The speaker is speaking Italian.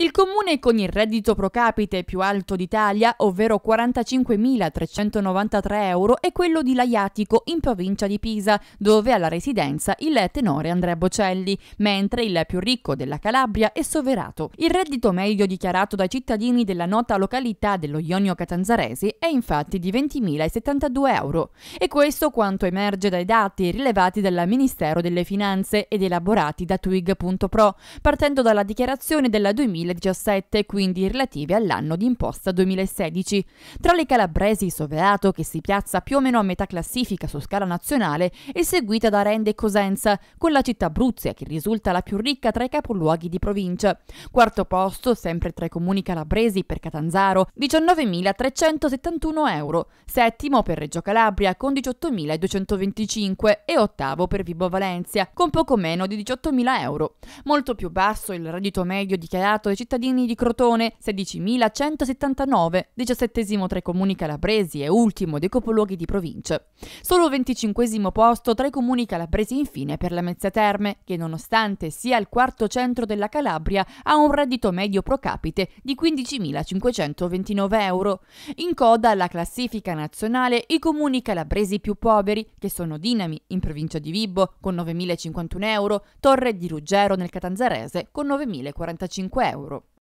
Il comune con il reddito pro capite più alto d'Italia, ovvero 45.393 euro, è quello di Laiatico, in provincia di Pisa, dove ha la residenza il tenore Andrea Bocelli, mentre il più ricco della Calabria è Soverato. Il reddito medio dichiarato dai cittadini della nota località dello Ionio Catanzaresi è infatti di 20.072 euro. E questo quanto emerge dai dati rilevati dal Ministero delle Finanze ed elaborati da Twig.pro, partendo dalla dichiarazione della 2000 2017, quindi relative all'anno di imposta 2016. Tra le calabresi Soverato, che si piazza più o meno a metà classifica su scala nazionale, è seguita da Rende e Cosenza, con la città Bruzia che risulta la più ricca tra i capoluoghi di provincia. Quarto posto, sempre tra i comuni calabresi per Catanzaro, 19.371 euro. Settimo per Reggio Calabria con 18.225 e ottavo per Vibo Valencia con poco meno di 18.000 euro. Molto più basso il reddito medio dichiarato ai cittadini di Crotone, 16.179, diciassettesimo tra i comuni calabresi e ultimo dei capoluoghi di provincia. Solo venticinquesimo posto tra i comuni calabresi infine per la Mezzia Terme, che nonostante sia il quarto centro della Calabria ha un reddito medio pro capite di 15.529 euro. In coda alla classifica nazionale i comuni calabresi più poveri, che sono Dinami in provincia di Vibo con 9.051 euro, Torre di Ruggero nel Catanzarese con 9.045 euro.